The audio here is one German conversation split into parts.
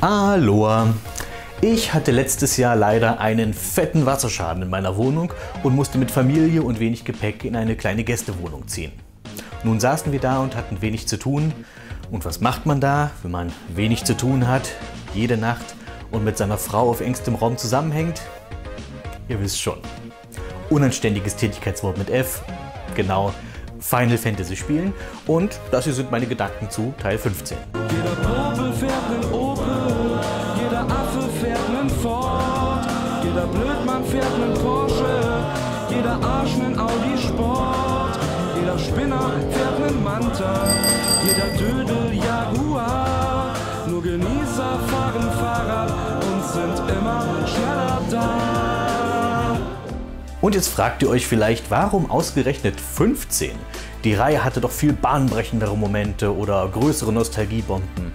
Aloha! Ich hatte letztes Jahr leider einen fetten Wasserschaden in meiner Wohnung und musste mit Familie und wenig Gepäck in eine kleine Gästewohnung ziehen. Nun saßen wir da und hatten wenig zu tun. Und was macht man da, wenn man wenig zu tun hat, jede Nacht und mit seiner Frau auf engstem Raum zusammenhängt? Ihr wisst schon. Unanständiges Tätigkeitswort mit F. Genau. Final Fantasy spielen. Und das hier sind meine Gedanken zu Teil 15. Jeder Und jetzt fragt ihr euch vielleicht, warum ausgerechnet 15? Die Reihe hatte doch viel bahnbrechendere Momente oder größere Nostalgiebomben.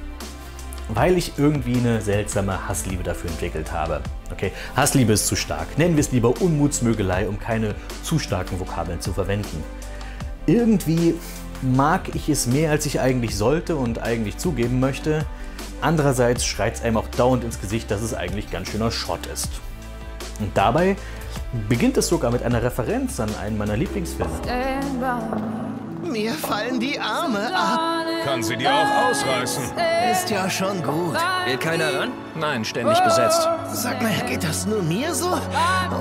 Weil ich irgendwie eine seltsame Hassliebe dafür entwickelt habe. Okay, Hassliebe ist zu stark. Nennen wir es lieber Unmutsmögelei, um keine zu starken Vokabeln zu verwenden. Irgendwie mag ich es mehr, als ich eigentlich sollte und eigentlich zugeben möchte. Andererseits schreit es einem auch dauernd ins Gesicht, dass es eigentlich ganz schöner Schrott ist. Und dabei beginnt es sogar mit einer Referenz an einen meiner Lieblingsfilme. Mir fallen die Arme ab. Kann sie dir auch ausreißen. Ist ja schon gut. Will keiner ran? Nein, ständig besetzt. Sag mal, geht das nur mir so?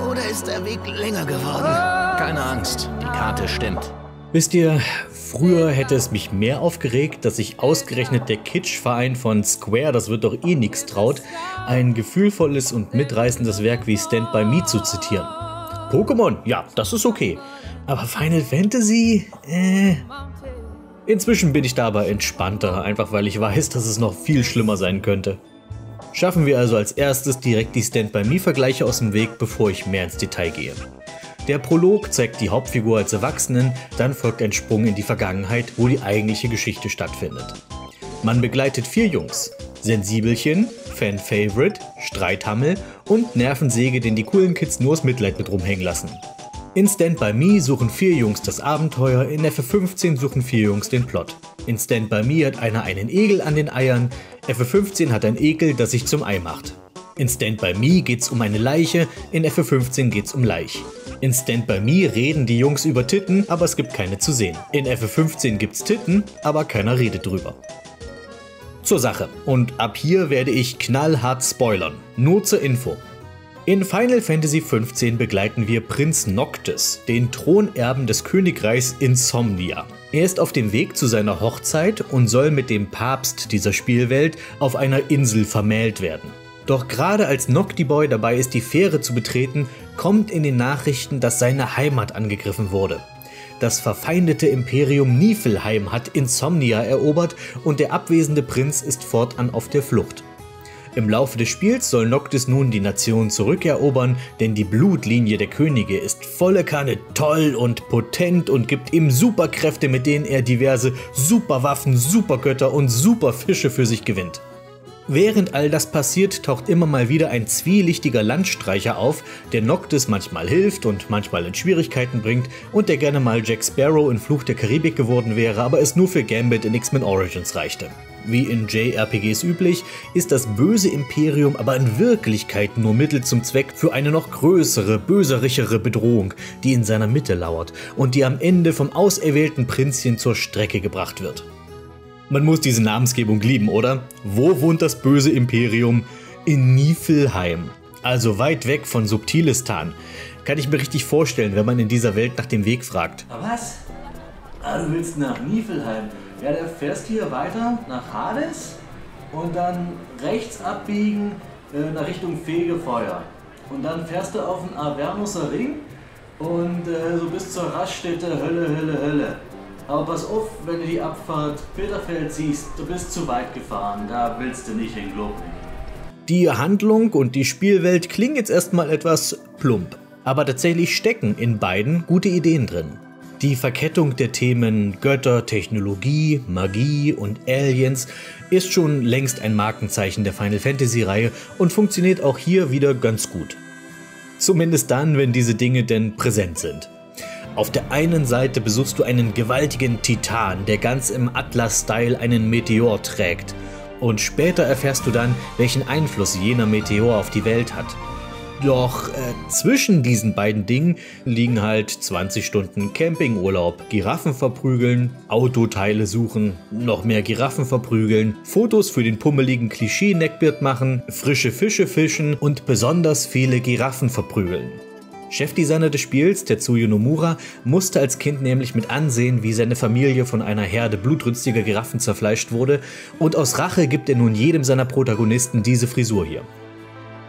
Oder ist der Weg länger geworden? Keine Angst, die Karte stimmt. Wisst ihr, früher hätte es mich mehr aufgeregt, dass sich ausgerechnet der Kitsch-Verein von Square, das wird doch eh nix traut, ein gefühlvolles und mitreißendes Werk wie Stand By Me zu zitieren. Pokémon, ja, das ist okay. Aber Final Fantasy, äh. Inzwischen bin ich da aber entspannter, einfach weil ich weiß, dass es noch viel schlimmer sein könnte. Schaffen wir also als erstes direkt die Stand By Me Vergleiche aus dem Weg, bevor ich mehr ins Detail gehe. Der Prolog zeigt die Hauptfigur als Erwachsenen, dann folgt ein Sprung in die Vergangenheit, wo die eigentliche Geschichte stattfindet. Man begleitet vier Jungs: Sensibelchen, Fan-Favorite, Streithammel und Nervensäge, den die coolen Kids nur aus Mitleid mit rumhängen lassen. In Stand By Me suchen vier Jungs das Abenteuer, in FF15 suchen vier Jungs den Plot. In Stand By Me hat einer einen Egel an den Eiern, FF15 hat ein Ekel, das sich zum Ei macht. In Stand By Me geht's um eine Leiche, in FF15 geht's um Laich. In Stand By Me reden die Jungs über Titten, aber es gibt keine zu sehen. In FF15 gibt's Titten, aber keiner redet drüber. Zur Sache. Und ab hier werde ich knallhart spoilern. Nur zur Info. In Final Fantasy XV begleiten wir Prinz Noctis, den Thronerben des Königreichs Insomnia. Er ist auf dem Weg zu seiner Hochzeit und soll mit dem Papst dieser Spielwelt auf einer Insel vermählt werden. Doch gerade als Noctiboy dabei ist, die Fähre zu betreten, kommt in den Nachrichten, dass seine Heimat angegriffen wurde. Das verfeindete Imperium Niflheim hat Insomnia erobert und der abwesende Prinz ist fortan auf der Flucht. Im Laufe des Spiels soll Noctis nun die Nation zurückerobern, denn die Blutlinie der Könige ist volle Kanne toll und potent und gibt ihm Superkräfte, mit denen er diverse Superwaffen, Supergötter und Superfische für sich gewinnt. Während all das passiert, taucht immer mal wieder ein zwielichtiger Landstreicher auf, der Noctis manchmal hilft und manchmal in Schwierigkeiten bringt und der gerne mal Jack Sparrow in Fluch der Karibik geworden wäre, aber es nur für Gambit in X-Men Origins reichte. Wie in JRPGs üblich, ist das böse Imperium aber in Wirklichkeit nur Mittel zum Zweck für eine noch größere, böserichere Bedrohung, die in seiner Mitte lauert und die am Ende vom auserwählten Prinzchen zur Strecke gebracht wird. Man muss diese Namensgebung lieben, oder? Wo wohnt das böse Imperium? In Niflheim. Also weit weg von Subtilistan. Kann ich mir richtig vorstellen, wenn man in dieser Welt nach dem Weg fragt. Was? Ah, du willst nach Niflheim? Ja, dann fährst hier weiter nach Hades und dann rechts abbiegen äh, nach Richtung Fegefeuer. Und dann fährst du auf den Avernusser Ring und äh, so bis zur Raststätte Hölle, Hölle, Hölle. Aber pass auf, wenn du die Abfahrt Peterfeld siehst, du bist zu weit gefahren, da willst du nicht in Globen. Die Handlung und die Spielwelt klingen jetzt erstmal etwas plump, aber tatsächlich stecken in beiden gute Ideen drin. Die Verkettung der Themen Götter, Technologie, Magie und Aliens ist schon längst ein Markenzeichen der Final Fantasy Reihe und funktioniert auch hier wieder ganz gut. Zumindest dann, wenn diese Dinge denn präsent sind. Auf der einen Seite besuchst du einen gewaltigen Titan, der ganz im Atlas-Style einen Meteor trägt. Und später erfährst du dann, welchen Einfluss jener Meteor auf die Welt hat. Doch äh, zwischen diesen beiden Dingen liegen halt 20 Stunden Campingurlaub, Giraffen verprügeln, Autoteile suchen, noch mehr Giraffen verprügeln, Fotos für den pummeligen Klischee-Neckbeard machen, frische Fische fischen und besonders viele Giraffen verprügeln. Chefdesigner des Spiels, Tetsuyo Nomura, musste als Kind nämlich mit ansehen, wie seine Familie von einer Herde blutrünstiger Giraffen zerfleischt wurde und aus Rache gibt er nun jedem seiner Protagonisten diese Frisur hier.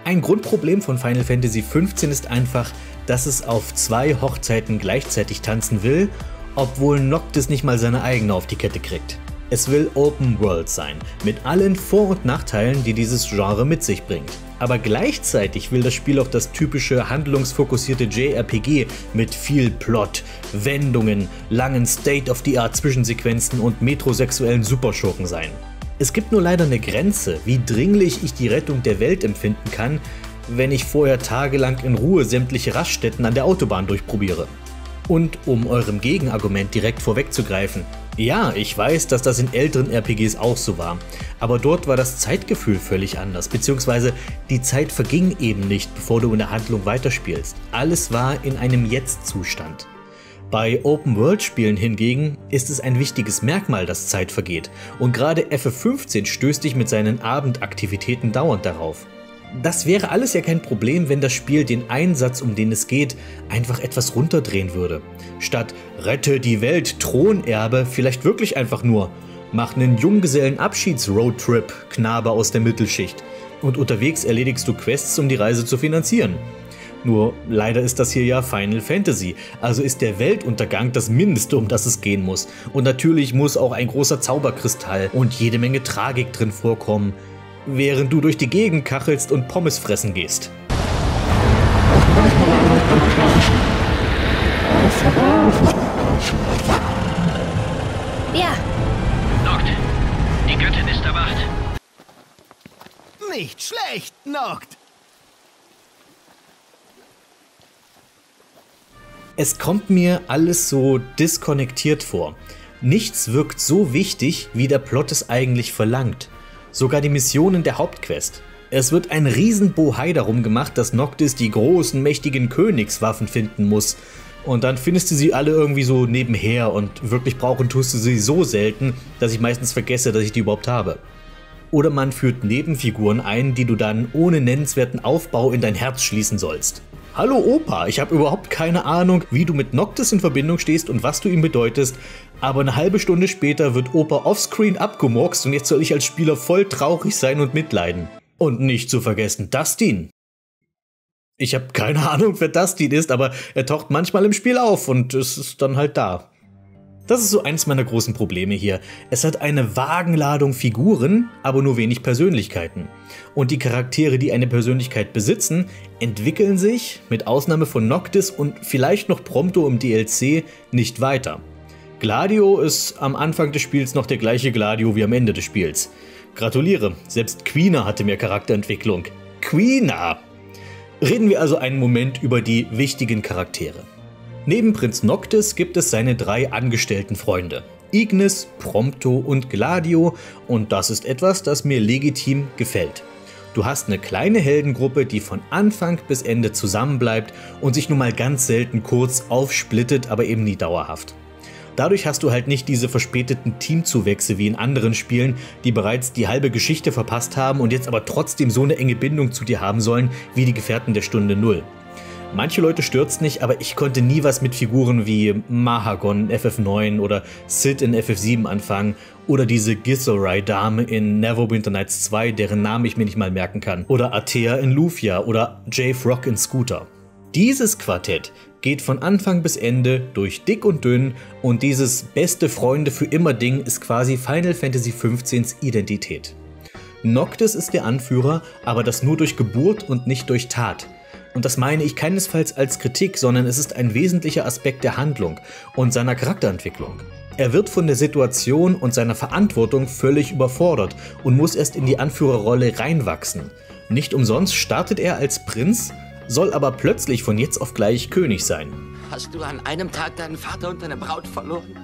Ein Grundproblem von Final Fantasy XV ist einfach, dass es auf zwei Hochzeiten gleichzeitig tanzen will, obwohl Noctis nicht mal seine eigene auf die Kette kriegt. Es will Open World sein, mit allen Vor- und Nachteilen, die dieses Genre mit sich bringt. Aber gleichzeitig will das Spiel auch das typische handlungsfokussierte JRPG mit viel Plot, Wendungen, langen State-of-the-Art Zwischensequenzen und metrosexuellen Superschurken sein. Es gibt nur leider eine Grenze, wie dringlich ich die Rettung der Welt empfinden kann, wenn ich vorher tagelang in Ruhe sämtliche Raststätten an der Autobahn durchprobiere. Und um eurem Gegenargument direkt vorwegzugreifen, ja, ich weiß, dass das in älteren RPGs auch so war, aber dort war das Zeitgefühl völlig anders, beziehungsweise die Zeit verging eben nicht, bevor du in der Handlung weiterspielst. Alles war in einem Jetzt-Zustand. Bei Open-World-Spielen hingegen ist es ein wichtiges Merkmal, dass Zeit vergeht und gerade FF15 stößt dich mit seinen Abendaktivitäten dauernd darauf. Das wäre alles ja kein Problem, wenn das Spiel den Einsatz, um den es geht, einfach etwas runterdrehen würde. Statt Rette die Welt, Thronerbe, vielleicht wirklich einfach nur Mach einen Junggesellen-Abschieds-Roadtrip, Knabe aus der Mittelschicht. Und unterwegs erledigst du Quests, um die Reise zu finanzieren. Nur leider ist das hier ja Final Fantasy, also ist der Weltuntergang das Mindeste, um das es gehen muss. Und natürlich muss auch ein großer Zauberkristall und jede Menge Tragik drin vorkommen, während du durch die Gegend kachelst und Pommes fressen gehst. Ja, Noct, die Göttin ist erwacht. Nicht schlecht, Noct. Es kommt mir alles so diskonnektiert vor. Nichts wirkt so wichtig, wie der Plot es eigentlich verlangt. Sogar die Missionen der Hauptquest. Es wird ein Riesenbohai darum gemacht, dass Noctis die großen, mächtigen Königswaffen finden muss. Und dann findest du sie alle irgendwie so nebenher und wirklich brauchen tust du sie so selten, dass ich meistens vergesse, dass ich die überhaupt habe. Oder man führt Nebenfiguren ein, die du dann ohne nennenswerten Aufbau in dein Herz schließen sollst. Hallo Opa, ich habe überhaupt keine Ahnung, wie du mit Noctis in Verbindung stehst und was du ihm bedeutest, aber eine halbe Stunde später wird Opa offscreen abgemurkst und jetzt soll ich als Spieler voll traurig sein und mitleiden. Und nicht zu vergessen, Dustin. Ich habe keine Ahnung, wer Dustin ist, aber er taucht manchmal im Spiel auf und es ist dann halt da. Das ist so eins meiner großen Probleme hier. Es hat eine Wagenladung Figuren, aber nur wenig Persönlichkeiten. Und die Charaktere, die eine Persönlichkeit besitzen, entwickeln sich, mit Ausnahme von Noctis und vielleicht noch Prompto im DLC, nicht weiter. Gladio ist am Anfang des Spiels noch der gleiche Gladio wie am Ende des Spiels. Gratuliere, selbst Quina hatte mehr Charakterentwicklung. Quina! Reden wir also einen Moment über die wichtigen Charaktere. Neben Prinz Noctis gibt es seine drei angestellten Freunde. Ignis, Prompto und Gladio und das ist etwas, das mir legitim gefällt. Du hast eine kleine Heldengruppe, die von Anfang bis Ende zusammenbleibt und sich nun mal ganz selten kurz aufsplittet, aber eben nie dauerhaft. Dadurch hast du halt nicht diese verspäteten Teamzuwächse wie in anderen Spielen, die bereits die halbe Geschichte verpasst haben und jetzt aber trotzdem so eine enge Bindung zu dir haben sollen wie die Gefährten der Stunde Null. Manche Leute stürzt nicht, aber ich konnte nie was mit Figuren wie Mahagon in FF9 oder Sid in FF7 anfangen oder diese Githzerai-Dame in Neverwinter Nights 2, deren Namen ich mir nicht mal merken kann, oder Atea in Lufia oder Jay Frog in Scooter. Dieses Quartett geht von Anfang bis Ende durch dick und dünn und dieses beste Freunde für immer Ding ist quasi Final Fantasy XVs Identität. Noctis ist der Anführer, aber das nur durch Geburt und nicht durch Tat. Und das meine ich keinesfalls als Kritik, sondern es ist ein wesentlicher Aspekt der Handlung und seiner Charakterentwicklung. Er wird von der Situation und seiner Verantwortung völlig überfordert und muss erst in die Anführerrolle reinwachsen. Nicht umsonst startet er als Prinz, soll aber plötzlich von jetzt auf gleich König sein. Hast du an einem Tag deinen Vater und deine Braut verloren?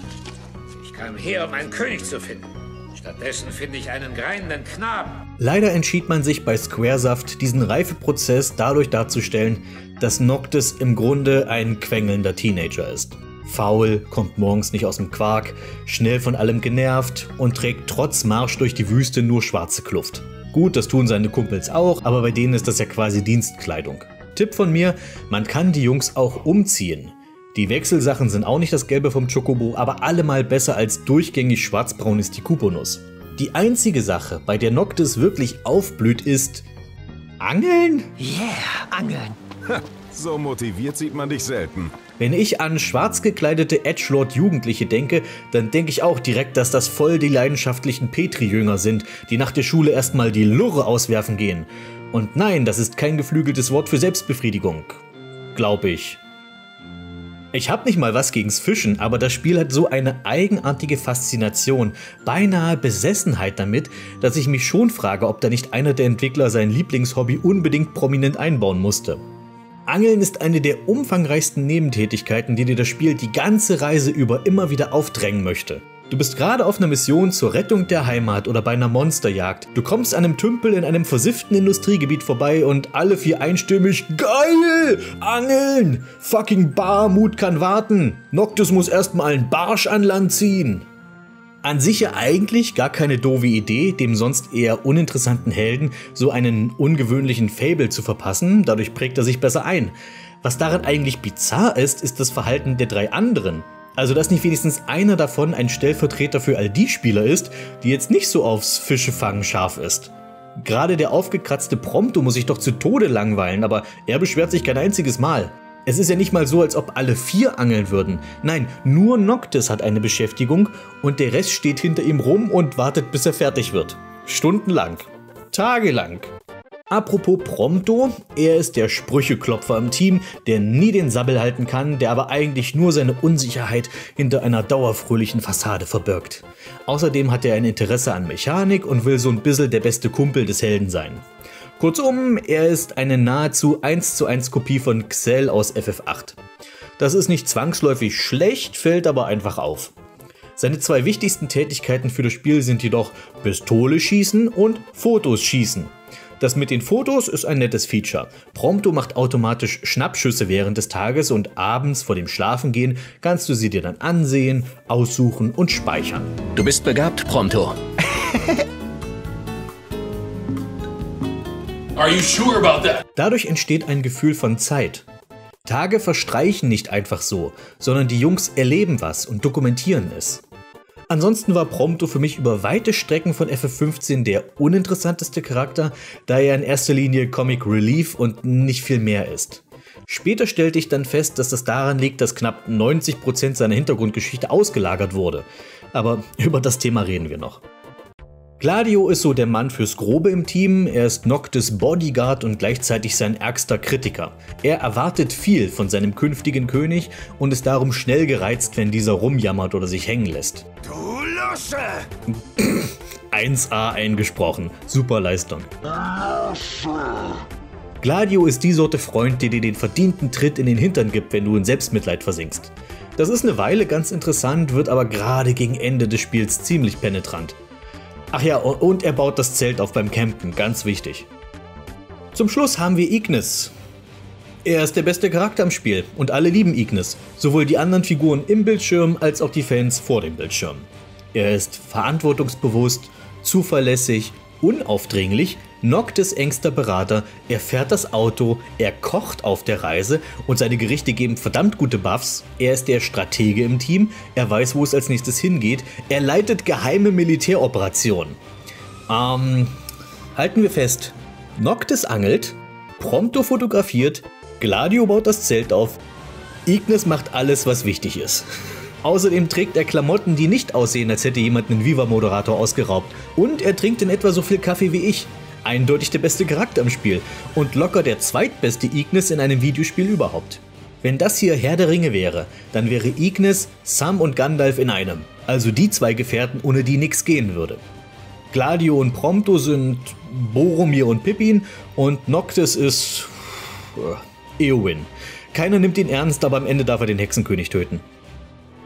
Ich kam her, um einen König zu finden. Stattdessen finde ich einen greinenden Knaben. Leider entschied man sich bei Squaresaft, diesen Reifeprozess dadurch darzustellen, dass Noctis im Grunde ein quengelnder Teenager ist. Faul, kommt morgens nicht aus dem Quark, schnell von allem genervt und trägt trotz Marsch durch die Wüste nur schwarze Kluft. Gut, das tun seine Kumpels auch, aber bei denen ist das ja quasi Dienstkleidung. Tipp von mir, man kann die Jungs auch umziehen. Die Wechselsachen sind auch nicht das Gelbe vom Chocobo, aber allemal besser als durchgängig schwarzbraun ist die Kuponuss. Die einzige Sache, bei der Noctis wirklich aufblüht, ist Angeln? Yeah, Angeln. So motiviert sieht man dich selten. Wenn ich an schwarz gekleidete Edgelord-Jugendliche denke, dann denke ich auch direkt, dass das voll die leidenschaftlichen Petri-Jünger sind, die nach der Schule erstmal die Lurre auswerfen gehen. Und nein, das ist kein geflügeltes Wort für Selbstbefriedigung. Glaub ich. Ich hab nicht mal was gegens Fischen, aber das Spiel hat so eine eigenartige Faszination, beinahe Besessenheit damit, dass ich mich schon frage, ob da nicht einer der Entwickler sein Lieblingshobby unbedingt prominent einbauen musste. Angeln ist eine der umfangreichsten Nebentätigkeiten, die dir das Spiel die ganze Reise über immer wieder aufdrängen möchte. Du bist gerade auf einer Mission zur Rettung der Heimat oder bei einer Monsterjagd. Du kommst an einem Tümpel in einem versifften Industriegebiet vorbei und alle vier einstimmig Geil! Angeln! Fucking Barmut kann warten! Noctis muss erstmal einen Barsch an Land ziehen! An sich ja eigentlich gar keine doofe Idee, dem sonst eher uninteressanten Helden so einen ungewöhnlichen Fable zu verpassen, dadurch prägt er sich besser ein. Was daran eigentlich bizarr ist, ist das Verhalten der drei anderen. Also, dass nicht wenigstens einer davon ein Stellvertreter für all die Spieler ist, die jetzt nicht so aufs Fischefangen scharf ist. Gerade der aufgekratzte Prompto muss sich doch zu Tode langweilen, aber er beschwert sich kein einziges Mal. Es ist ja nicht mal so, als ob alle vier angeln würden. Nein, nur Noctis hat eine Beschäftigung und der Rest steht hinter ihm rum und wartet, bis er fertig wird. Stundenlang. Tagelang. Apropos Prompto, er ist der Sprücheklopfer im Team, der nie den Sabbel halten kann, der aber eigentlich nur seine Unsicherheit hinter einer dauerfröhlichen Fassade verbirgt. Außerdem hat er ein Interesse an Mechanik und will so ein bisschen der beste Kumpel des Helden sein. Kurzum, er ist eine nahezu 1 zu 1 Kopie von Xel aus FF8. Das ist nicht zwangsläufig schlecht, fällt aber einfach auf. Seine zwei wichtigsten Tätigkeiten für das Spiel sind jedoch Pistole schießen und Fotos schießen. Das mit den Fotos ist ein nettes Feature. Prompto macht automatisch Schnappschüsse während des Tages und abends vor dem Schlafengehen kannst du sie dir dann ansehen, aussuchen und speichern. Du bist begabt, Prompto. Are you sure about that? Dadurch entsteht ein Gefühl von Zeit. Tage verstreichen nicht einfach so, sondern die Jungs erleben was und dokumentieren es. Ansonsten war Prompto für mich über weite Strecken von FF15 der uninteressanteste Charakter, da er in erster Linie Comic Relief und nicht viel mehr ist. Später stellte ich dann fest, dass das daran liegt, dass knapp 90% seiner Hintergrundgeschichte ausgelagert wurde. Aber über das Thema reden wir noch. Gladio ist so der Mann fürs Grobe im Team, er ist Noctis Bodyguard und gleichzeitig sein ärgster Kritiker. Er erwartet viel von seinem künftigen König und ist darum schnell gereizt, wenn dieser rumjammert oder sich hängen lässt. Du Lusche! 1A eingesprochen, super Leistung. Gladio ist die Sorte Freund, der dir den verdienten Tritt in den Hintern gibt, wenn du in Selbstmitleid versinkst. Das ist eine Weile ganz interessant, wird aber gerade gegen Ende des Spiels ziemlich penetrant. Ach ja, und er baut das Zelt auf beim Campen, ganz wichtig. Zum Schluss haben wir Ignis. Er ist der beste Charakter im Spiel und alle lieben Ignis, sowohl die anderen Figuren im Bildschirm als auch die Fans vor dem Bildschirm. Er ist verantwortungsbewusst, zuverlässig, unaufdringlich, Noctis engster Berater, er fährt das Auto, er kocht auf der Reise und seine Gerichte geben verdammt gute Buffs. Er ist der Stratege im Team, er weiß, wo es als nächstes hingeht, er leitet geheime Militäroperationen. Ähm, halten wir fest. Noctis angelt, Prompto fotografiert, Gladio baut das Zelt auf, Ignis macht alles, was wichtig ist. Außerdem trägt er Klamotten, die nicht aussehen, als hätte jemand einen Viva-Moderator ausgeraubt. Und er trinkt in etwa so viel Kaffee wie ich. Eindeutig der beste Charakter im Spiel und locker der zweitbeste Ignis in einem Videospiel überhaupt. Wenn das hier Herr der Ringe wäre, dann wäre Ignis, Sam und Gandalf in einem. Also die zwei Gefährten, ohne die nichts gehen würde. Gladio und Prompto sind Boromir und Pippin und Noctis ist äh, Eowyn. Keiner nimmt ihn ernst, aber am Ende darf er den Hexenkönig töten.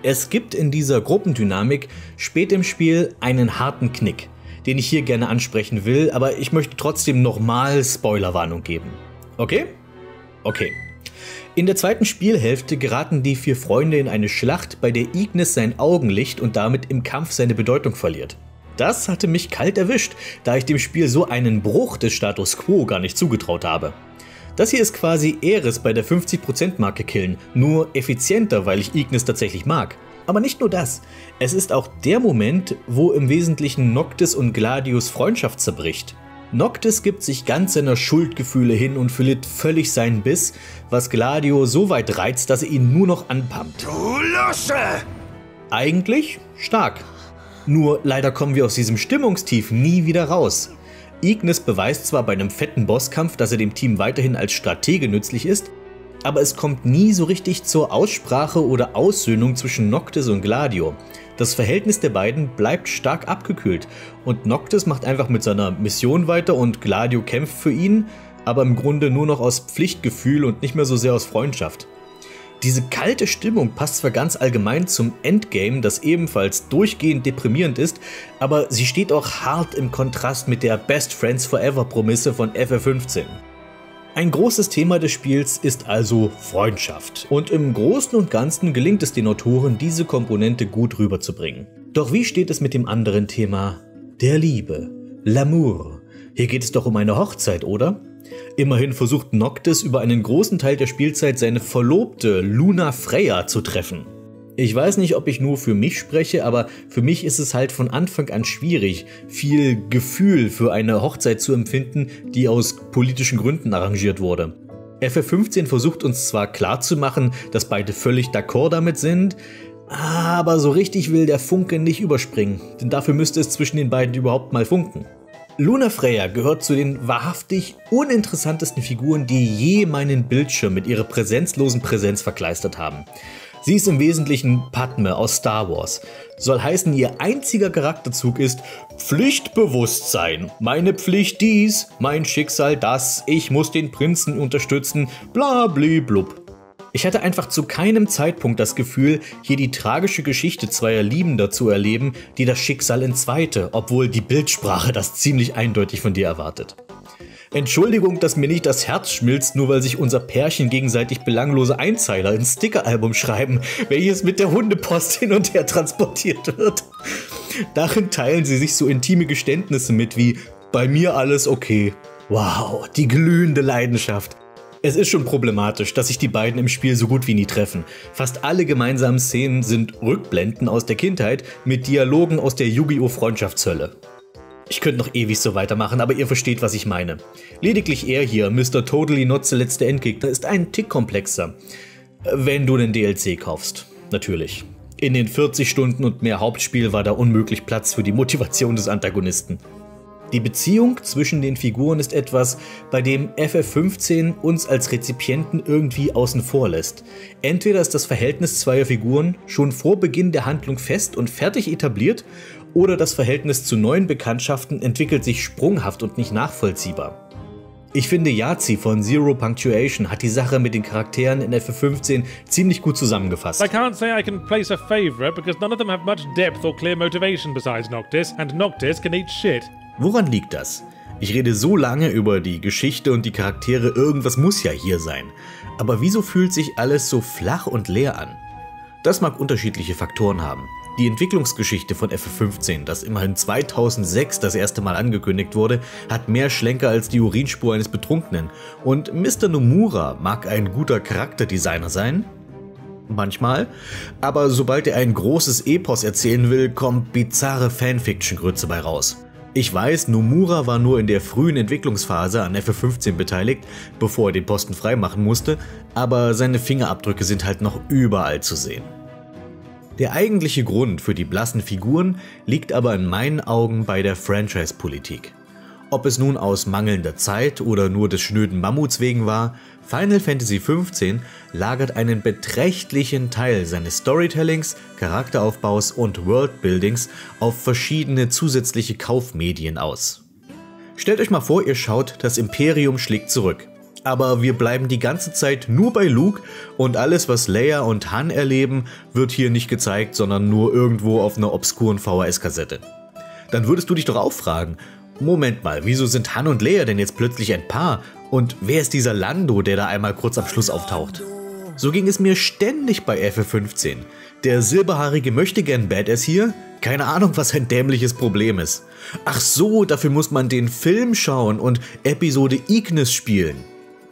Es gibt in dieser Gruppendynamik spät im Spiel einen harten Knick, den ich hier gerne ansprechen will, aber ich möchte trotzdem nochmal Spoilerwarnung geben. Okay? Okay. In der zweiten Spielhälfte geraten die vier Freunde in eine Schlacht, bei der Ignis sein Augenlicht und damit im Kampf seine Bedeutung verliert. Das hatte mich kalt erwischt, da ich dem Spiel so einen Bruch des Status Quo gar nicht zugetraut habe. Das hier ist quasi Eris bei der 50% Marke killen, nur effizienter, weil ich Ignis tatsächlich mag. Aber nicht nur das, es ist auch der Moment, wo im Wesentlichen Noctis und Gladius Freundschaft zerbricht. Noctis gibt sich ganz seiner Schuldgefühle hin und verliert völlig seinen Biss, was Gladio so weit reizt, dass er ihn nur noch anpumpt. Du Lusche! Eigentlich stark. Nur leider kommen wir aus diesem Stimmungstief nie wieder raus. Ignis beweist zwar bei einem fetten Bosskampf, dass er dem Team weiterhin als Stratege nützlich ist, aber es kommt nie so richtig zur Aussprache oder Aussöhnung zwischen Noctis und Gladio. Das Verhältnis der beiden bleibt stark abgekühlt und Noctis macht einfach mit seiner Mission weiter und Gladio kämpft für ihn, aber im Grunde nur noch aus Pflichtgefühl und nicht mehr so sehr aus Freundschaft. Diese kalte Stimmung passt zwar ganz allgemein zum Endgame, das ebenfalls durchgehend deprimierend ist, aber sie steht auch hart im Kontrast mit der Best Friends Forever Prämisse von FF15. Ein großes Thema des Spiels ist also Freundschaft. Und im Großen und Ganzen gelingt es den Autoren, diese Komponente gut rüberzubringen. Doch wie steht es mit dem anderen Thema der Liebe? L'amour. Hier geht es doch um eine Hochzeit, oder? Immerhin versucht Noctis über einen großen Teil der Spielzeit seine Verlobte Luna Freya zu treffen. Ich weiß nicht, ob ich nur für mich spreche, aber für mich ist es halt von Anfang an schwierig, viel Gefühl für eine Hochzeit zu empfinden, die aus politischen Gründen arrangiert wurde. FF15 versucht uns zwar klarzumachen, dass beide völlig d'accord damit sind, aber so richtig will der Funke nicht überspringen, denn dafür müsste es zwischen den beiden überhaupt mal funken. Luna Freya gehört zu den wahrhaftig uninteressantesten Figuren, die je meinen Bildschirm mit ihrer präsenzlosen Präsenz verkleistert haben. Sie ist im Wesentlichen Padme aus Star Wars. Soll heißen, ihr einziger Charakterzug ist Pflichtbewusstsein. Meine Pflicht dies, mein Schicksal das, ich muss den Prinzen unterstützen, bla blub. Ich hatte einfach zu keinem Zeitpunkt das Gefühl, hier die tragische Geschichte zweier Liebender zu erleben, die das Schicksal entzweite, obwohl die Bildsprache das ziemlich eindeutig von dir erwartet. Entschuldigung, dass mir nicht das Herz schmilzt, nur weil sich unser Pärchen gegenseitig belanglose Einzeiler ins Stickeralbum schreiben, welches mit der Hundepost hin und her transportiert wird. Darin teilen sie sich so intime Geständnisse mit wie bei mir alles okay. Wow, die glühende Leidenschaft. Es ist schon problematisch, dass sich die beiden im Spiel so gut wie nie treffen. Fast alle gemeinsamen Szenen sind Rückblenden aus der Kindheit mit Dialogen aus der Yu-Gi-Oh! Freundschaftshölle. Ich könnte noch ewig so weitermachen, aber ihr versteht, was ich meine. Lediglich er hier, Mr. Totally Not the letzte Endgegner, ist ein Tick komplexer. Wenn du den DLC kaufst. Natürlich. In den 40 Stunden und mehr Hauptspiel war da unmöglich Platz für die Motivation des Antagonisten. Die Beziehung zwischen den Figuren ist etwas, bei dem FF15 uns als Rezipienten irgendwie außen vor lässt. Entweder ist das Verhältnis zweier Figuren schon vor Beginn der Handlung fest und fertig etabliert, oder das Verhältnis zu neuen Bekanntschaften entwickelt sich sprunghaft und nicht nachvollziehbar. Ich finde, Yazi von Zero Punctuation hat die Sache mit den Charakteren in FF15 ziemlich gut zusammengefasst. I can't say I can place a favorite because none of them have much depth or clear motivation besides Noctis, and Noctis can eat shit. Woran liegt das? Ich rede so lange über die Geschichte und die Charaktere, irgendwas muss ja hier sein. Aber wieso fühlt sich alles so flach und leer an? Das mag unterschiedliche Faktoren haben. Die Entwicklungsgeschichte von FF15, das immerhin 2006 das erste Mal angekündigt wurde, hat mehr Schlenker als die Urinspur eines Betrunkenen. Und Mr. Nomura mag ein guter Charakterdesigner sein, manchmal, aber sobald er ein großes Epos erzählen will, kommt bizarre Fanfiction-Grütze bei raus. Ich weiß, Nomura war nur in der frühen Entwicklungsphase an FF15 beteiligt, bevor er den Posten freimachen musste, aber seine Fingerabdrücke sind halt noch überall zu sehen. Der eigentliche Grund für die blassen Figuren liegt aber in meinen Augen bei der Franchise-Politik. Ob es nun aus mangelnder Zeit oder nur des schnöden Mammuts wegen war, Final Fantasy XV lagert einen beträchtlichen Teil seines Storytellings, Charakteraufbaus und Worldbuildings auf verschiedene zusätzliche Kaufmedien aus. Stellt euch mal vor, ihr schaut Das Imperium schlägt zurück. aber wir bleiben die ganze Zeit nur bei Luke und alles, was Leia und Han erleben, wird hier nicht gezeigt, sondern nur irgendwo auf einer obskuren VHS-Kassette. Dann würdest du dich doch auch fragen, Moment mal, wieso sind Han und Leia denn jetzt plötzlich ein Paar? Und wer ist dieser Lando, der da einmal kurz am Schluss auftaucht? So ging es mir ständig bei FF15. Der silberhaarige Möchtegern Badass hier? Keine Ahnung, was ein dämliches Problem ist. Ach so, dafür muss man den Film schauen und Episode Ignis spielen.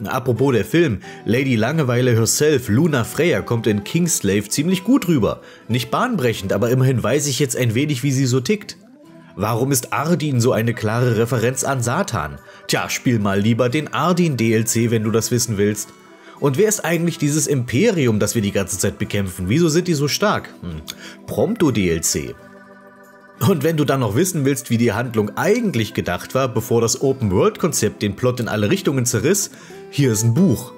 Apropos der Film, Lady Langeweile herself, Luna Freya, kommt in Kingslave ziemlich gut rüber. Nicht bahnbrechend, aber immerhin weiß ich jetzt ein wenig, wie sie so tickt. Warum ist Ardin so eine klare Referenz an Satan? Tja, spiel mal lieber den Ardin DLC, wenn du das wissen willst. Und wer ist eigentlich dieses Imperium, das wir die ganze Zeit bekämpfen? Wieso sind die so stark? Hm. Prompto DLC. Und wenn du dann noch wissen willst, wie die Handlung eigentlich gedacht war, bevor das Open-World-Konzept den Plot in alle Richtungen zerriss, hier ist ein Buch.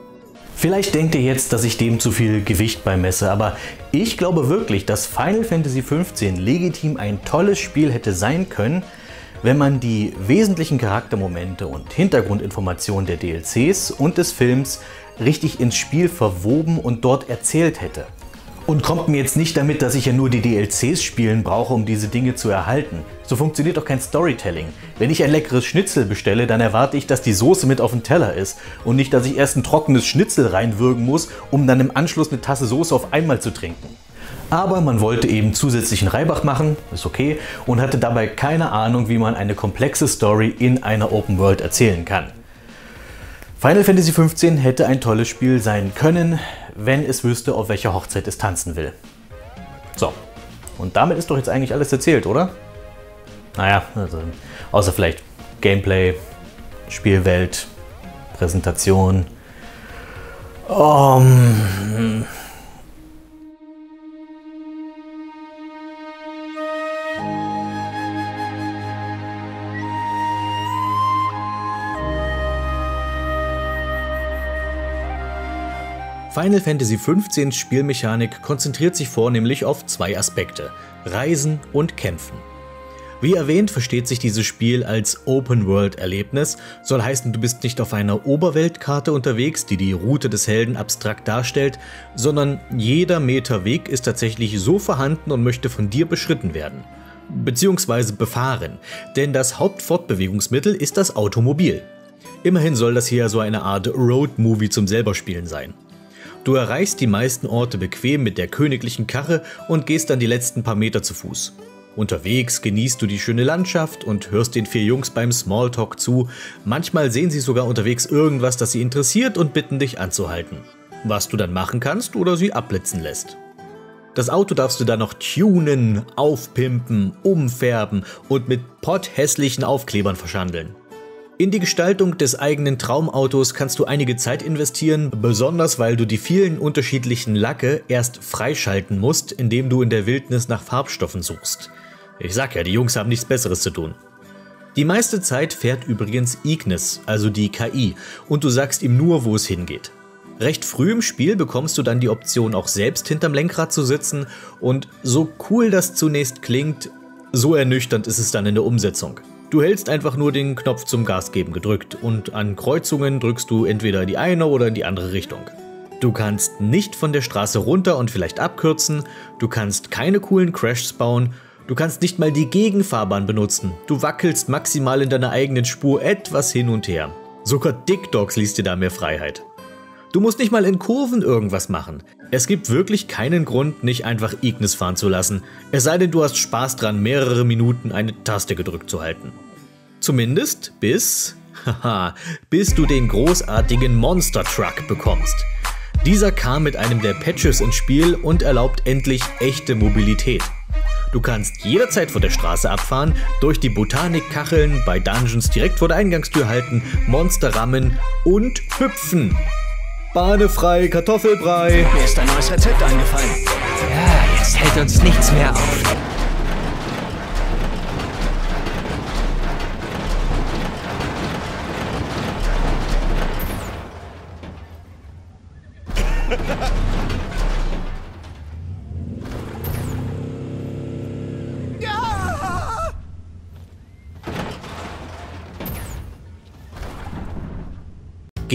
Vielleicht denkt ihr jetzt, dass ich dem zu viel Gewicht beimesse, aber ich glaube wirklich, dass Final Fantasy XV legitim ein tolles Spiel hätte sein können, wenn man die wesentlichen Charaktermomente und Hintergrundinformationen der DLCs und des Films richtig ins Spiel verwoben und dort erzählt hätte. Und kommt mir jetzt nicht damit, dass ich ja nur die DLCs spielen brauche, um diese Dinge zu erhalten. So funktioniert doch kein Storytelling. Wenn ich ein leckeres Schnitzel bestelle, dann erwarte ich, dass die Soße mit auf dem Teller ist und nicht, dass ich erst ein trockenes Schnitzel reinwürgen muss, um dann im Anschluss eine Tasse Soße auf einmal zu trinken. Aber man wollte eben zusätzlichen Reibach machen, ist okay, und hatte dabei keine Ahnung, wie man eine komplexe Story in einer Open World erzählen kann. Final Fantasy XV hätte ein tolles Spiel sein können, wenn es wüsste, auf welcher Hochzeit es tanzen will. So, und damit ist doch jetzt eigentlich alles erzählt, oder? Naja, also, außer vielleicht Gameplay, Spielwelt, Präsentation. Um, Final Fantasy XV Spielmechanik konzentriert sich vornehmlich auf zwei Aspekte, Reisen und Kämpfen. Wie erwähnt, versteht sich dieses Spiel als Open-World-Erlebnis, soll heißen, du bist nicht auf einer Oberweltkarte unterwegs, die die Route des Helden abstrakt darstellt, sondern jeder Meter Weg ist tatsächlich so vorhanden und möchte von dir beschritten werden. Beziehungsweise befahren, denn das Hauptfortbewegungsmittel ist das Automobil. Immerhin soll das hier so eine Art Road-Movie zum selberspielen sein. Du erreichst die meisten Orte bequem mit der königlichen Karre und gehst dann die letzten paar Meter zu Fuß. Unterwegs genießt du die schöne Landschaft und hörst den vier Jungs beim Smalltalk zu. Manchmal sehen sie sogar unterwegs irgendwas, das sie interessiert und bitten dich anzuhalten. Was du dann machen kannst oder sie abblitzen lässt. Das Auto darfst du dann noch tunen, aufpimpen, umfärben und mit potthässlichen Aufklebern verschandeln. In die Gestaltung des eigenen Traumautos kannst du einige Zeit investieren, besonders weil du die vielen unterschiedlichen Lacke erst freischalten musst, indem du in der Wildnis nach Farbstoffen suchst. Ich sag ja, die Jungs haben nichts Besseres zu tun. Die meiste Zeit fährt übrigens Ignis, also die KI, und du sagst ihm nur, wo es hingeht. Recht früh im Spiel bekommst du dann die Option, auch selbst hinterm Lenkrad zu sitzen, und so cool das zunächst klingt, so ernüchternd ist es dann in der Umsetzung. Du hältst einfach nur den Knopf zum Gasgeben gedrückt und an Kreuzungen drückst du entweder in die eine oder in die andere Richtung. Du kannst nicht von der Straße runter und vielleicht abkürzen, du kannst keine coolen Crashs bauen, du kannst nicht mal die Gegenfahrbahn benutzen, du wackelst maximal in deiner eigenen Spur etwas hin und her. Sogar Dick Dogs liest dir da mehr Freiheit. Du musst nicht mal in Kurven irgendwas machen. Es gibt wirklich keinen Grund, nicht einfach Ignis fahren zu lassen, es sei denn du hast Spaß dran, mehrere Minuten eine Taste gedrückt zu halten. Zumindest bis, haha, bis du den großartigen Monster Truck bekommst. Dieser kam mit einem der Patches ins Spiel und erlaubt endlich echte Mobilität. Du kannst jederzeit vor der Straße abfahren, durch die Botanikkacheln, bei Dungeons direkt vor der Eingangstür halten, Monster rammen und hüpfen. Bahne frei, Kartoffelbrei. Mir ist ein neues Rezept eingefallen. Ja, jetzt hält uns nichts mehr auf.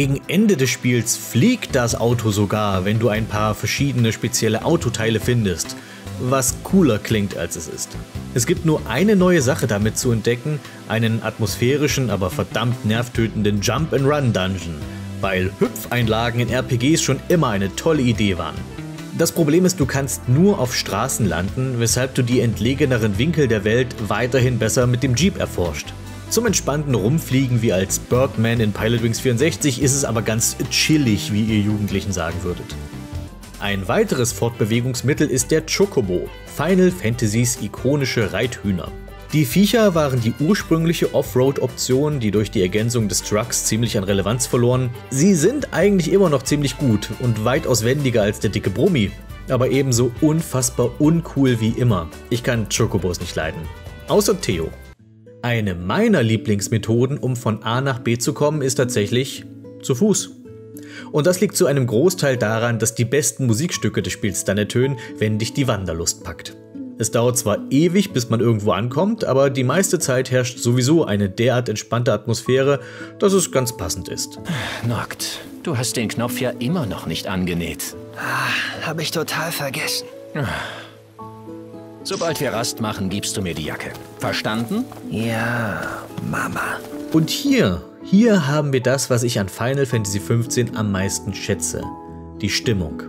Gegen Ende des Spiels fliegt das Auto sogar, wenn du ein paar verschiedene spezielle Autoteile findest, was cooler klingt als es ist. Es gibt nur eine neue Sache damit zu entdecken, einen atmosphärischen, aber verdammt nervtötenden Jump-and-Run-Dungeon, weil Hüpfeinlagen in RPGs schon immer eine tolle Idee waren. Das Problem ist, du kannst nur auf Straßen landen, weshalb du die entlegeneren Winkel der Welt weiterhin besser mit dem Jeep erforscht. Zum entspannten Rumfliegen wie als Birdman in Pilotwings 64 ist es aber ganz chillig, wie ihr Jugendlichen sagen würdet. Ein weiteres Fortbewegungsmittel ist der Chocobo, Final Fantasys ikonische Reithühner. Die Viecher waren die ursprüngliche Offroad-Option, die durch die Ergänzung des Trucks ziemlich an Relevanz verloren. Sie sind eigentlich immer noch ziemlich gut und weitaus wendiger als der dicke Brummi, aber ebenso unfassbar uncool wie immer. Ich kann Chocobos nicht leiden. Außer Theo. Eine meiner Lieblingsmethoden, um von A nach B zu kommen, ist tatsächlich zu Fuß. Und das liegt zu einem Großteil daran, dass die besten Musikstücke des Spiels dann ertönen, wenn dich die Wanderlust packt. Es dauert zwar ewig, bis man irgendwo ankommt, aber die meiste Zeit herrscht sowieso eine derart entspannte Atmosphäre, dass es ganz passend ist. Noct, du hast den Knopf ja immer noch nicht angenäht. Ah, hab ich total vergessen. Sobald wir Rast machen, gibst du mir die Jacke. Verstanden? Ja, Mama. Und hier, hier haben wir das, was ich an Final Fantasy XV am meisten schätze. Die Stimmung.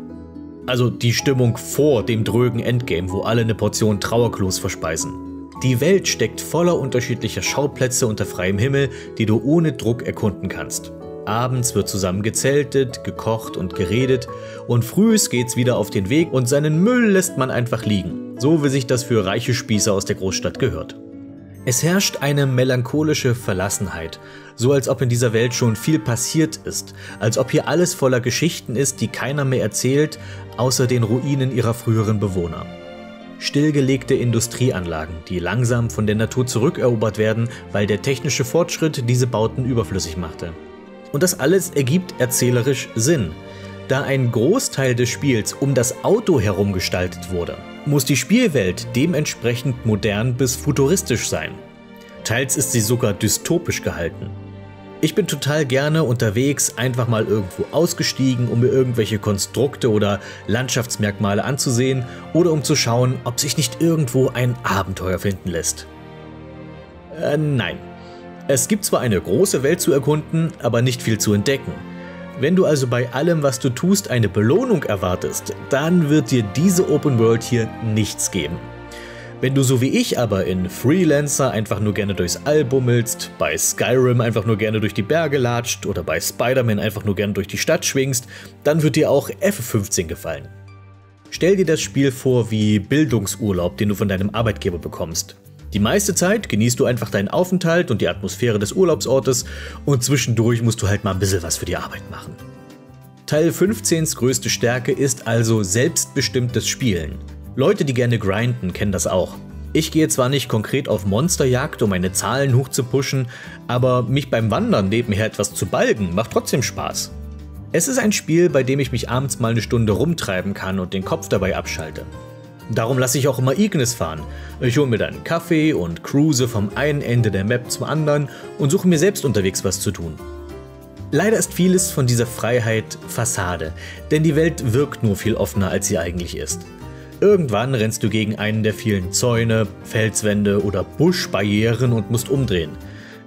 Also die Stimmung vor dem drögen Endgame, wo alle eine Portion Trauerklos verspeisen. Die Welt steckt voller unterschiedlicher Schauplätze unter freiem Himmel, die du ohne Druck erkunden kannst. Abends wird zusammen gezeltet, gekocht und geredet und frühs geht's wieder auf den Weg und seinen Müll lässt man einfach liegen, so wie sich das für reiche Spießer aus der Großstadt gehört. Es herrscht eine melancholische Verlassenheit, so als ob in dieser Welt schon viel passiert ist, als ob hier alles voller Geschichten ist, die keiner mehr erzählt, außer den Ruinen ihrer früheren Bewohner. Stillgelegte Industrieanlagen, die langsam von der Natur zurückerobert werden, weil der technische Fortschritt diese Bauten überflüssig machte. Und das alles ergibt erzählerisch Sinn. Da ein Großteil des Spiels um das Auto herum gestaltet wurde, muss die Spielwelt dementsprechend modern bis futuristisch sein. Teils ist sie sogar dystopisch gehalten. Ich bin total gerne unterwegs, einfach mal irgendwo ausgestiegen, um mir irgendwelche Konstrukte oder Landschaftsmerkmale anzusehen oder um zu schauen, ob sich nicht irgendwo ein Abenteuer finden lässt. Äh, nein, es gibt zwar eine große Welt zu erkunden, aber nicht viel zu entdecken. Wenn du also bei allem, was du tust, eine Belohnung erwartest, dann wird dir diese Open World hier nichts geben. Wenn du so wie ich aber in Freelancer einfach nur gerne durchs All bummelst, bei Skyrim einfach nur gerne durch die Berge latscht oder bei Spider-Man einfach nur gerne durch die Stadt schwingst, dann wird dir auch F15 gefallen. Stell dir das Spiel vor wie Bildungsurlaub, den du von deinem Arbeitgeber bekommst. Die meiste Zeit genießt du einfach deinen Aufenthalt und die Atmosphäre des Urlaubsortes und zwischendurch musst du halt mal ein bisschen was für die Arbeit machen. Teil 15s größte Stärke ist also selbstbestimmtes Spielen. Leute, die gerne grinden, kennen das auch. Ich gehe zwar nicht konkret auf Monsterjagd, um meine Zahlen hochzupushen, aber mich beim Wandern nebenher etwas zu balgen macht trotzdem Spaß. Es ist ein Spiel, bei dem ich mich abends mal eine Stunde rumtreiben kann und den Kopf dabei abschalte. Darum lasse ich auch immer Ignis fahren. Ich hole mir dann Kaffee und cruise vom einen Ende der Map zum anderen und suche mir selbst unterwegs was zu tun. Leider ist vieles von dieser Freiheit Fassade, denn die Welt wirkt nur viel offener, als sie eigentlich ist. Irgendwann rennst du gegen einen der vielen Zäune, Felswände oder Buschbarrieren und musst umdrehen.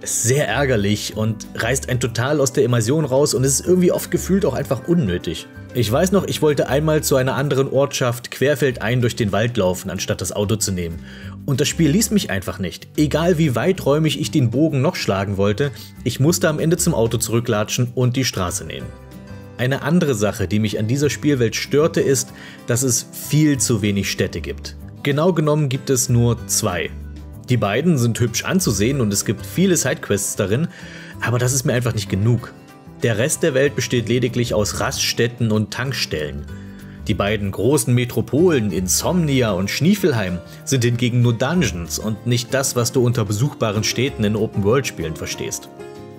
Ist sehr ärgerlich und reißt einen total aus der Immersion raus und ist irgendwie oft gefühlt auch einfach unnötig. Ich weiß noch, ich wollte einmal zu einer anderen Ortschaft querfeldein durch den Wald laufen, anstatt das Auto zu nehmen. Und das Spiel ließ mich einfach nicht. Egal wie weiträumig ich den Bogen noch schlagen wollte, ich musste am Ende zum Auto zurücklatschen und die Straße nehmen. Eine andere Sache, die mich an dieser Spielwelt störte, ist, dass es viel zu wenig Städte gibt. Genau genommen gibt es nur zwei. Die beiden sind hübsch anzusehen und es gibt viele Sidequests darin, aber das ist mir einfach nicht genug. Der Rest der Welt besteht lediglich aus Raststätten und Tankstellen. Die beiden großen Metropolen Insomnia und Schniefelheim sind hingegen nur Dungeons und nicht das, was du unter besuchbaren Städten in Open-World-Spielen verstehst.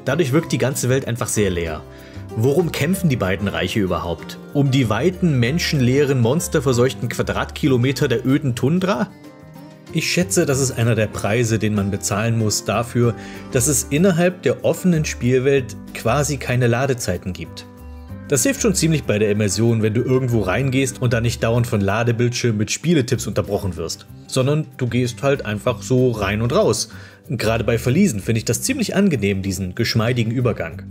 Dadurch wirkt die ganze Welt einfach sehr leer. Worum kämpfen die beiden Reiche überhaupt? Um die weiten, menschenleeren, monsterverseuchten Quadratkilometer der öden Tundra? Ich schätze, das ist einer der Preise, den man bezahlen muss dafür, dass es innerhalb der offenen Spielwelt quasi keine Ladezeiten gibt. Das hilft schon ziemlich bei der Immersion, wenn du irgendwo reingehst und da nicht dauernd von Ladebildschirmen mit Spieletipps unterbrochen wirst, sondern du gehst halt einfach so rein und raus. Gerade bei Verliesen finde ich das ziemlich angenehm, diesen geschmeidigen Übergang.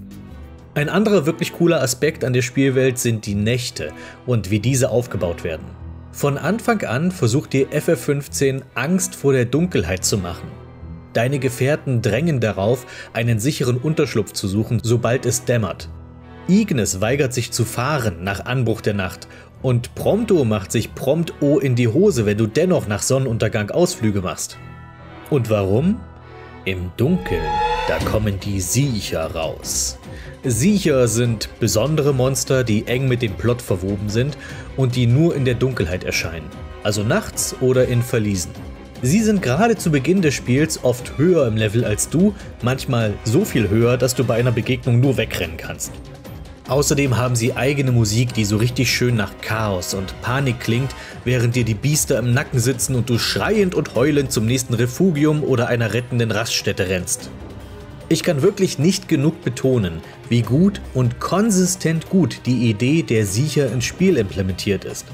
Ein anderer wirklich cooler Aspekt an der Spielwelt sind die Nächte und wie diese aufgebaut werden. Von Anfang an versucht dir FF15 Angst vor der Dunkelheit zu machen. Deine Gefährten drängen darauf, einen sicheren Unterschlupf zu suchen, sobald es dämmert. Ignis weigert sich zu fahren nach Anbruch der Nacht und Prompto macht sich prompt O in die Hose, wenn du dennoch nach Sonnenuntergang Ausflüge machst. Und warum? Im Dunkeln, da kommen die Siecher raus. Siecher sind besondere Monster, die eng mit dem Plot verwoben sind und die nur in der Dunkelheit erscheinen, also nachts oder in Verliesen. Sie sind gerade zu Beginn des Spiels oft höher im Level als du, manchmal so viel höher, dass du bei einer Begegnung nur wegrennen kannst. Außerdem haben sie eigene Musik, die so richtig schön nach Chaos und Panik klingt, während dir die Biester im Nacken sitzen und du schreiend und heulend zum nächsten Refugium oder einer rettenden Raststätte rennst. Ich kann wirklich nicht genug betonen, wie gut und konsistent gut die Idee der Siecher ins Spiel implementiert ist.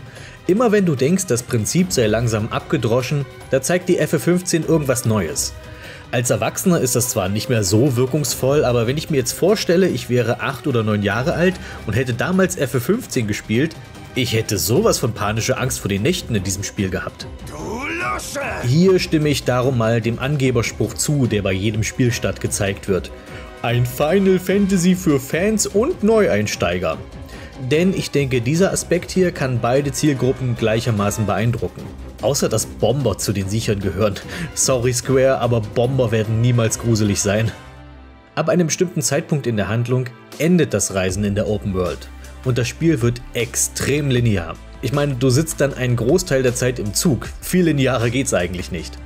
Immer wenn du denkst, das Prinzip sei langsam abgedroschen, da zeigt die FF15 irgendwas Neues. Als Erwachsener ist das zwar nicht mehr so wirkungsvoll, aber wenn ich mir jetzt vorstelle, ich wäre 8 oder 9 Jahre alt und hätte damals FF15 gespielt, ich hätte sowas von panischer Angst vor den Nächten in diesem Spiel gehabt. Hier stimme ich darum mal dem Angeberspruch zu, der bei jedem Spielstart gezeigt wird. Ein Final Fantasy für Fans und Neueinsteiger. Denn ich denke, dieser Aspekt hier kann beide Zielgruppen gleichermaßen beeindrucken. Außer dass Bomber zu den Sichern gehören. Sorry Square, aber Bomber werden niemals gruselig sein. Ab einem bestimmten Zeitpunkt in der Handlung endet das Reisen in der Open World. Und das Spiel wird extrem linear. Ich meine, du sitzt dann einen Großteil der Zeit im Zug. Viel linearer geht's eigentlich nicht.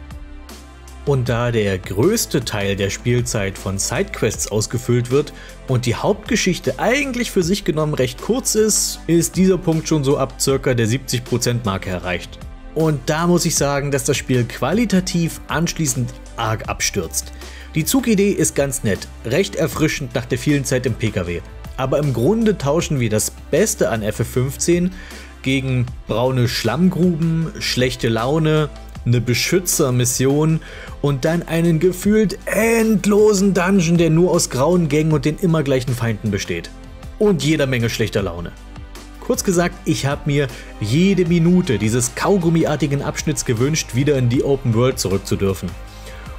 Und da der größte Teil der Spielzeit von Sidequests ausgefüllt wird und die Hauptgeschichte eigentlich für sich genommen recht kurz ist, ist dieser Punkt schon so ab circa der 70% Marke erreicht. Und da muss ich sagen, dass das Spiel qualitativ anschließend arg abstürzt. Die Zugidee ist ganz nett, recht erfrischend nach der vielen Zeit im PKW. Aber im Grunde tauschen wir das Beste an FF15 gegen braune Schlammgruben, schlechte Laune, eine Beschützermission und dann einen gefühlt endlosen Dungeon, der nur aus grauen Gängen und den immer gleichen Feinden besteht. Und jeder Menge schlechter Laune. Kurz gesagt, ich habe mir jede Minute dieses kaugummiartigen Abschnitts gewünscht, wieder in die Open World zurückzudürfen.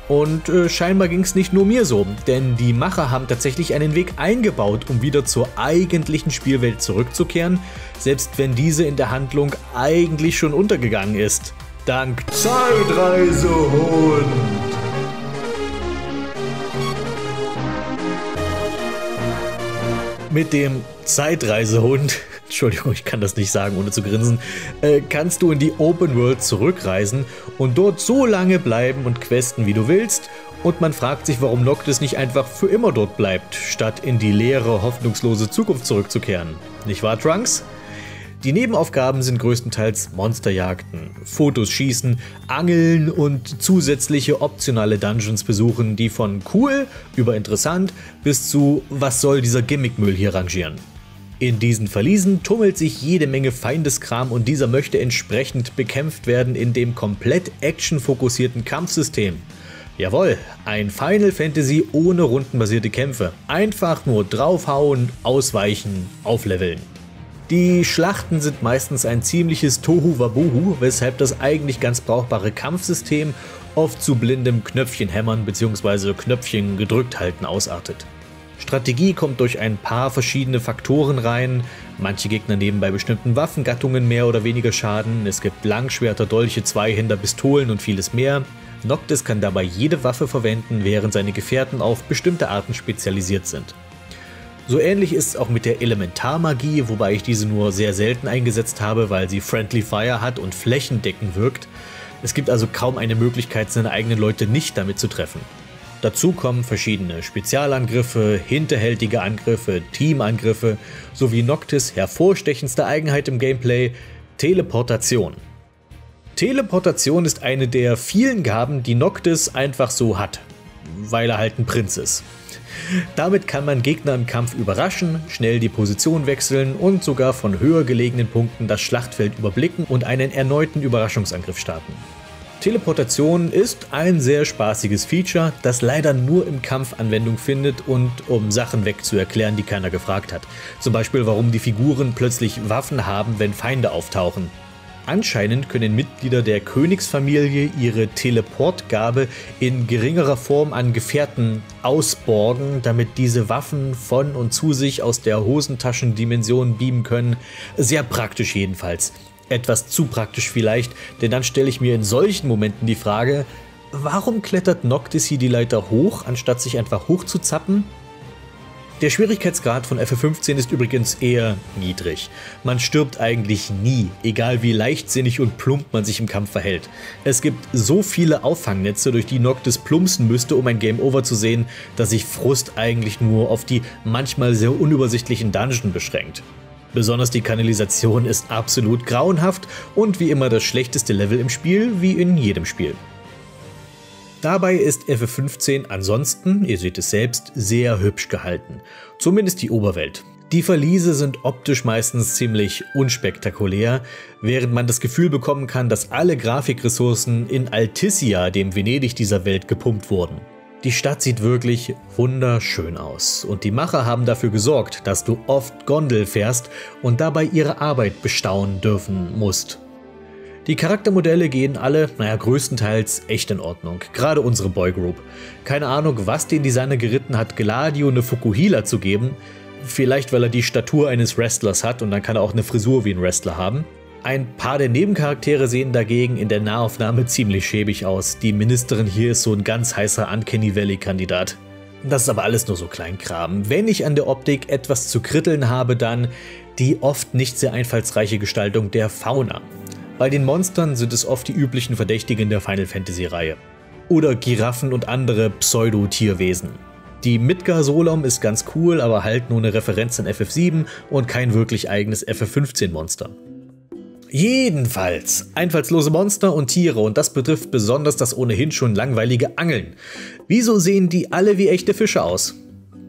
Und äh, scheinbar ging es nicht nur mir so, denn die Macher haben tatsächlich einen Weg eingebaut, um wieder zur eigentlichen Spielwelt zurückzukehren, selbst wenn diese in der Handlung eigentlich schon untergegangen ist dank Zeitreisehund. Mit dem Zeitreisehund, Entschuldigung, ich kann das nicht sagen, ohne zu grinsen, äh, kannst du in die Open World zurückreisen und dort so lange bleiben und questen, wie du willst. Und man fragt sich, warum Noctis nicht einfach für immer dort bleibt, statt in die leere, hoffnungslose Zukunft zurückzukehren. Nicht wahr, Trunks? Die Nebenaufgaben sind größtenteils Monsterjagden, Fotos schießen, Angeln und zusätzliche optionale Dungeons besuchen, die von cool über interessant bis zu was soll dieser Gimmickmüll hier rangieren. In diesen Verliesen tummelt sich jede Menge Feindeskram und dieser möchte entsprechend bekämpft werden in dem komplett actionfokussierten Kampfsystem. Jawohl, ein Final Fantasy ohne rundenbasierte Kämpfe. Einfach nur draufhauen, ausweichen, aufleveln. Die Schlachten sind meistens ein ziemliches Tohu-Wabohu, weshalb das eigentlich ganz brauchbare Kampfsystem oft zu blindem Knöpfchenhämmern bzw. Knöpfchen gedrückt halten ausartet. Strategie kommt durch ein paar verschiedene Faktoren rein. Manche Gegner nehmen bei bestimmten Waffengattungen mehr oder weniger Schaden. Es gibt Langschwerter, Dolche, Zweihänder, Pistolen und vieles mehr. Noctis kann dabei jede Waffe verwenden, während seine Gefährten auf bestimmte Arten spezialisiert sind. So ähnlich ist es auch mit der Elementarmagie, wobei ich diese nur sehr selten eingesetzt habe, weil sie Friendly Fire hat und flächendeckend wirkt. Es gibt also kaum eine Möglichkeit, seine eigenen Leute nicht damit zu treffen. Dazu kommen verschiedene Spezialangriffe, hinterhältige Angriffe, Teamangriffe sowie Noctis hervorstechendste Eigenheit im Gameplay, Teleportation. Teleportation ist eine der vielen Gaben, die Noctis einfach so hat, weil er halt ein Prinz ist. Damit kann man Gegner im Kampf überraschen, schnell die Position wechseln und sogar von höher gelegenen Punkten das Schlachtfeld überblicken und einen erneuten Überraschungsangriff starten. Teleportation ist ein sehr spaßiges Feature, das leider nur im Kampf Anwendung findet und um Sachen wegzuerklären, die keiner gefragt hat. Zum Beispiel, warum die Figuren plötzlich Waffen haben, wenn Feinde auftauchen. Anscheinend können Mitglieder der Königsfamilie ihre Teleportgabe in geringerer Form an Gefährten ausborgen, damit diese Waffen von und zu sich aus der Hosentaschendimension beamen können. Sehr praktisch jedenfalls. Etwas zu praktisch vielleicht, denn dann stelle ich mir in solchen Momenten die Frage, warum klettert Noctis hier die Leiter hoch, anstatt sich einfach hochzuzappen? Der Schwierigkeitsgrad von FF15 ist übrigens eher niedrig. Man stirbt eigentlich nie, egal wie leichtsinnig und plump man sich im Kampf verhält. Es gibt so viele Auffangnetze, durch die Noctis plumpsen müsste, um ein Game Over zu sehen, dass sich Frust eigentlich nur auf die manchmal sehr unübersichtlichen Dungeon beschränkt. Besonders die Kanalisation ist absolut grauenhaft und wie immer das schlechteste Level im Spiel, wie in jedem Spiel. Dabei ist FF15 ansonsten, ihr seht es selbst, sehr hübsch gehalten. Zumindest die Oberwelt. Die Verliese sind optisch meistens ziemlich unspektakulär, während man das Gefühl bekommen kann, dass alle Grafikressourcen in Altissia, dem Venedig dieser Welt, gepumpt wurden. Die Stadt sieht wirklich wunderschön aus und die Macher haben dafür gesorgt, dass du oft Gondel fährst und dabei ihre Arbeit bestaunen dürfen musst. Die Charaktermodelle gehen alle, naja, größtenteils echt in Ordnung. Gerade unsere Boygroup. Keine Ahnung, was den Designer geritten hat, Gladio eine Fukuhila zu geben. Vielleicht, weil er die Statur eines Wrestlers hat und dann kann er auch eine Frisur wie ein Wrestler haben. Ein paar der Nebencharaktere sehen dagegen in der Nahaufnahme ziemlich schäbig aus. Die Ministerin hier ist so ein ganz heißer Uncanny Valley-Kandidat. Das ist aber alles nur so Kleinkram. Wenn ich an der Optik etwas zu kritteln habe, dann die oft nicht sehr einfallsreiche Gestaltung der Fauna. Bei den Monstern sind es oft die üblichen Verdächtigen der Final Fantasy Reihe. Oder Giraffen und andere Pseudo-Tierwesen. Die Midgar Solom ist ganz cool, aber halt nur eine Referenz an FF7 und kein wirklich eigenes FF15 Monster. Jedenfalls, einfallslose Monster und Tiere und das betrifft besonders das ohnehin schon langweilige Angeln. Wieso sehen die alle wie echte Fische aus?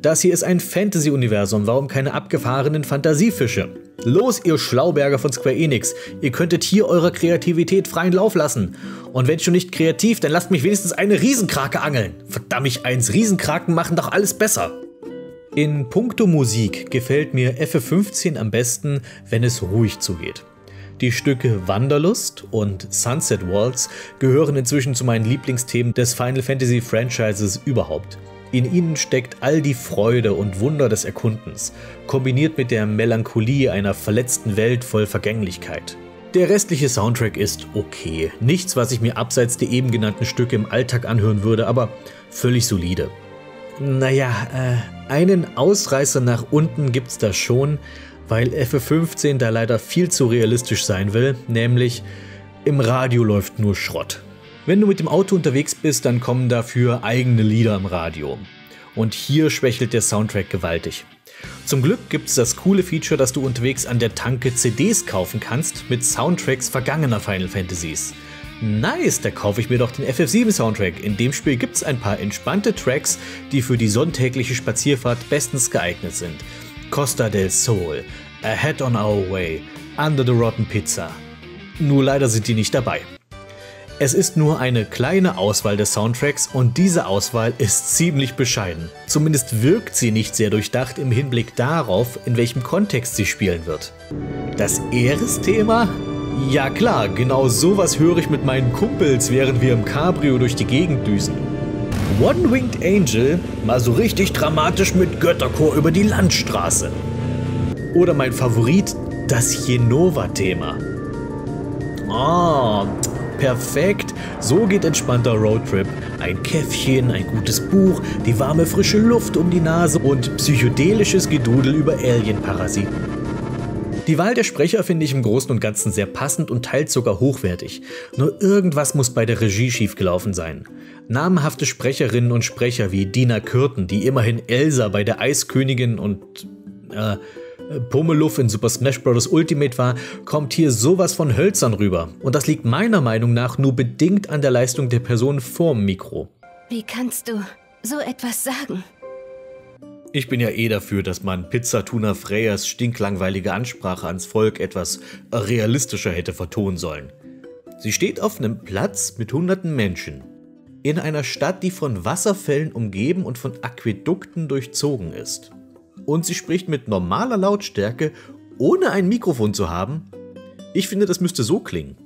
Das hier ist ein Fantasy-Universum, warum keine abgefahrenen Fantasiefische? Los, ihr Schlauberger von Square Enix, ihr könntet hier eurer Kreativität freien Lauf lassen. Und wenn schon nicht kreativ, dann lasst mich wenigstens eine Riesenkrake angeln. Verdammt, eins, Riesenkraken machen doch alles besser. In puncto Musik gefällt mir FF15 am besten, wenn es ruhig zugeht. Die Stücke Wanderlust und Sunset Waltz gehören inzwischen zu meinen Lieblingsthemen des Final Fantasy Franchises überhaupt. In ihnen steckt all die Freude und Wunder des Erkundens, kombiniert mit der Melancholie einer verletzten Welt voll Vergänglichkeit. Der restliche Soundtrack ist okay, nichts, was ich mir abseits der eben genannten Stücke im Alltag anhören würde, aber völlig solide. Naja, äh, einen Ausreißer nach unten gibt's da schon, weil FF15 da leider viel zu realistisch sein will, nämlich im Radio läuft nur Schrott. Wenn du mit dem Auto unterwegs bist, dann kommen dafür eigene Lieder im Radio. Und hier schwächelt der Soundtrack gewaltig. Zum Glück gibt es das coole Feature, dass du unterwegs an der Tanke CDs kaufen kannst mit Soundtracks vergangener Final Fantasies. Nice, da kaufe ich mir doch den FF7 Soundtrack. In dem Spiel gibt es ein paar entspannte Tracks, die für die sonntägliche Spazierfahrt bestens geeignet sind. Costa del Sol, Ahead on Our Way, Under the Rotten Pizza. Nur leider sind die nicht dabei. Es ist nur eine kleine Auswahl des Soundtracks und diese Auswahl ist ziemlich bescheiden. Zumindest wirkt sie nicht sehr durchdacht im Hinblick darauf, in welchem Kontext sie spielen wird. Das Eres-Thema? Ja klar, genau sowas höre ich mit meinen Kumpels, während wir im Cabrio durch die Gegend düsen. One-Winged Angel, mal so richtig dramatisch mit Götterchor über die Landstraße. Oder mein Favorit, das Genova-Thema. Oh, Perfekt, so geht entspannter Roadtrip. Ein Käffchen, ein gutes Buch, die warme frische Luft um die Nase und psychedelisches Gedudel über Alien-Parasiten. Die Wahl der Sprecher finde ich im Großen und Ganzen sehr passend und teils sogar hochwertig. Nur irgendwas muss bei der Regie schiefgelaufen sein. Namenhafte Sprecherinnen und Sprecher wie Dina Kürten, die immerhin Elsa bei der Eiskönigin und äh, Pomeluff in Super Smash Bros. Ultimate war, kommt hier sowas von hölzern rüber. Und das liegt meiner Meinung nach nur bedingt an der Leistung der Person vorm Mikro. Wie kannst du so etwas sagen? Ich bin ja eh dafür, dass man Pizzatuna Freyers stinklangweilige Ansprache ans Volk etwas realistischer hätte vertonen sollen. Sie steht auf einem Platz mit hunderten Menschen. In einer Stadt, die von Wasserfällen umgeben und von Aquädukten durchzogen ist. Und sie spricht mit normaler Lautstärke, ohne ein Mikrofon zu haben. Ich finde, das müsste so klingen.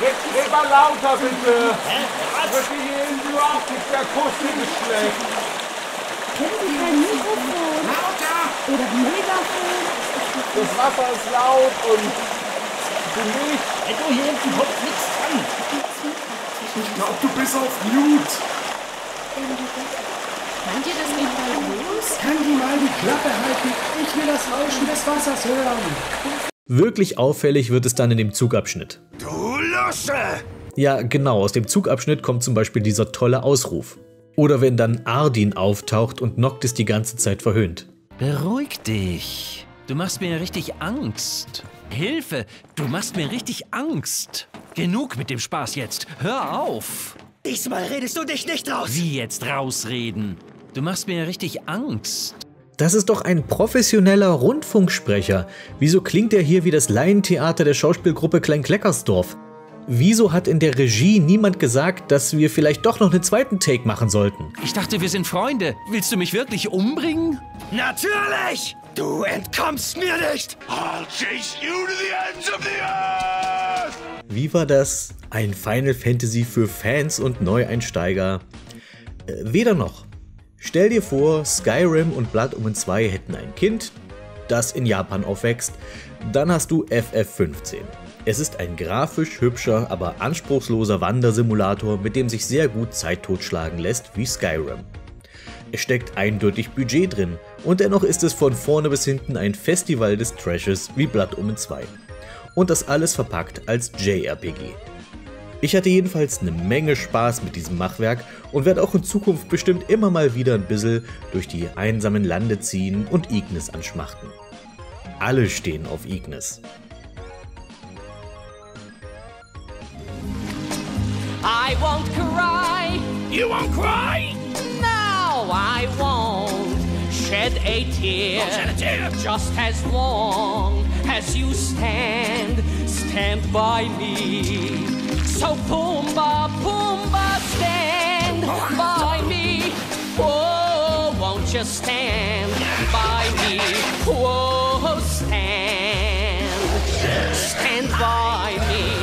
Red mal lauter, bitte! Hä? Was? Wirklich hier in überhaupt nicht, der Akustik ist schlecht. Kennen Sie kein Mikrofon? Lauter! Oder Megafon? Das Wasser ist laut und du nicht. Ey, du, hier hinten kommt nichts dran. Ich glaub, du bist auf Mute. Meint ihr, das geht bald los? Kann die mal die Klappe halten? Ich will das Rauschen des Wassers hören. Wirklich auffällig wird es dann in dem Zugabschnitt. Du Lusche! Ja, genau, aus dem Zugabschnitt kommt zum Beispiel dieser tolle Ausruf. Oder wenn dann Ardin auftaucht und Noctis die ganze Zeit verhöhnt. Beruhig dich. Du machst mir richtig Angst. Hilfe, du machst mir richtig Angst. Genug mit dem Spaß jetzt. Hör auf. Diesmal redest du dich nicht raus. Wie jetzt rausreden? Du machst mir richtig Angst. Das ist doch ein professioneller Rundfunksprecher. Wieso klingt er hier wie das Laientheater der Schauspielgruppe Klein-Kleckersdorf? Wieso hat in der Regie niemand gesagt, dass wir vielleicht doch noch einen zweiten Take machen sollten? Ich dachte, wir sind Freunde. Willst du mich wirklich umbringen? Natürlich! Du entkommst mir nicht! I'll chase you to the ends of the earth! Wie war das? Ein Final Fantasy für Fans und Neueinsteiger? Äh, weder noch. Stell dir vor, Skyrim und Blood Omen 2 hätten ein Kind, das in Japan aufwächst. Dann hast du FF15. Es ist ein grafisch hübscher, aber anspruchsloser Wandersimulator, mit dem sich sehr gut Zeit totschlagen lässt wie Skyrim. Es steckt eindeutig Budget drin und dennoch ist es von vorne bis hinten ein Festival des Trashes wie Blood Omen 2. Und das alles verpackt als JRPG. Ich hatte jedenfalls eine Menge Spaß mit diesem Machwerk und werde auch in Zukunft bestimmt immer mal wieder ein bisschen durch die einsamen Lande ziehen und Ignis anschmachten. Alle stehen auf Ignis. I won't cry. You won't cry? No, I won't shed a tear. Don't shed a tear. Just as long as you stand, stand by me. So Pumbaa, Pumbaa, stand oh, by me. Oh, won't you stand by me? Oh, stand, stand by me.